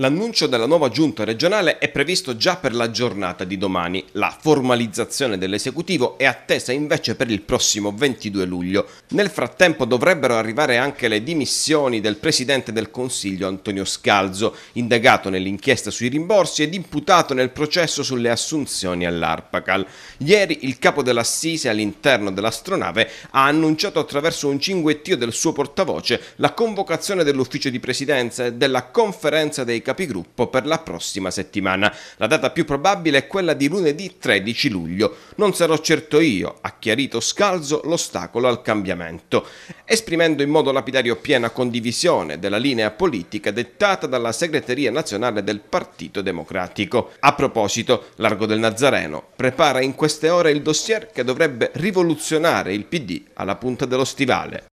L'annuncio della nuova giunta regionale è previsto già per la giornata di domani. La formalizzazione dell'esecutivo è attesa invece per il prossimo 22 luglio. Nel frattempo dovrebbero arrivare anche le dimissioni del presidente del Consiglio Antonio Scalzo, indagato nell'inchiesta sui rimborsi ed imputato nel processo sulle assunzioni all'Arpacal. Ieri il capo dell'assise all'interno dell'astronave ha annunciato attraverso un cinguettio del suo portavoce la convocazione dell'ufficio di presidenza e della conferenza dei capigruppo per la prossima settimana. La data più probabile è quella di lunedì 13 luglio. Non sarò certo io, ha chiarito Scalzo, l'ostacolo al cambiamento, esprimendo in modo lapidario piena condivisione della linea politica dettata dalla segreteria nazionale del Partito Democratico. A proposito, Largo del Nazareno prepara in queste ore il dossier che dovrebbe rivoluzionare il PD alla punta dello stivale.